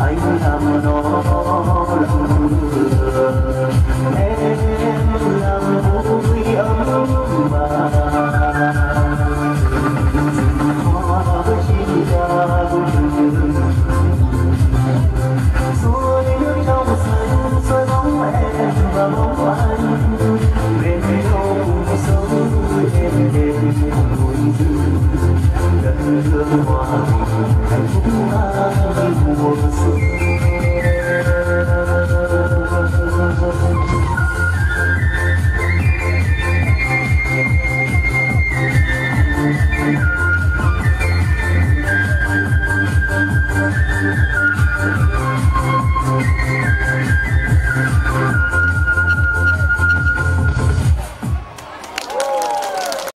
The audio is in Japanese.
愛なもの